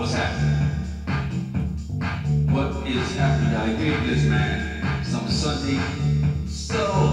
What is happening. What is happening? I gave this man some Sunday soul.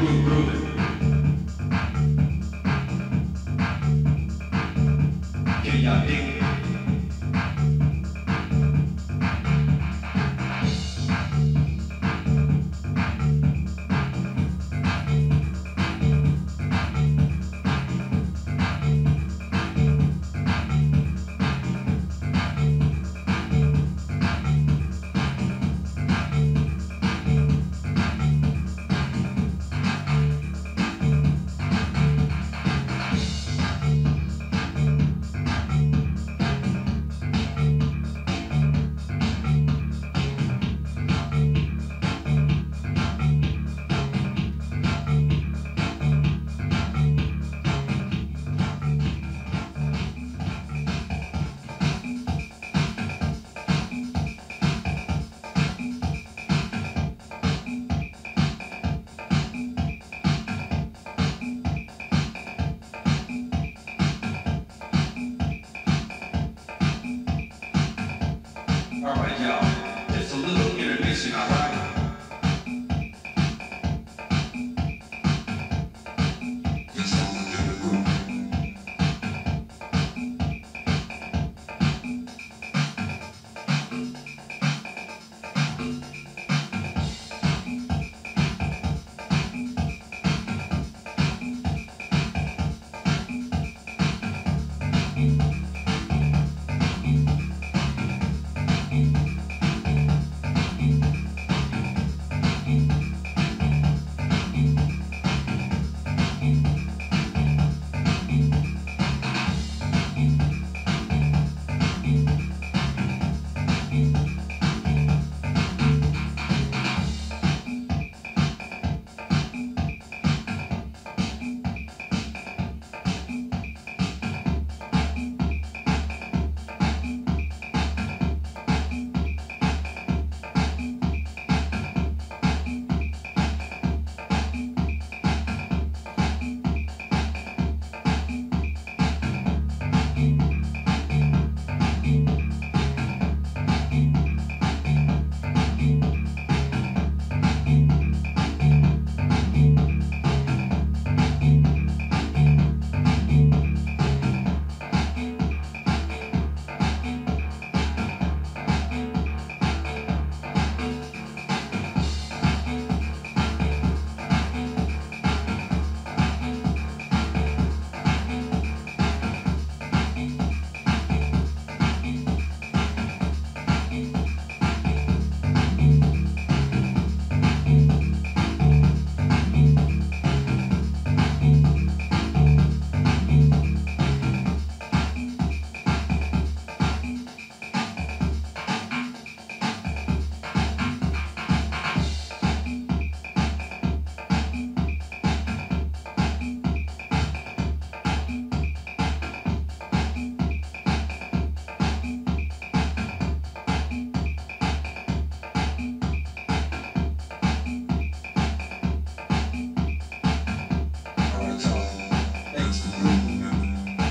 Yeah, it?